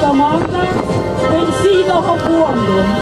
Comanda, benzina gevonden.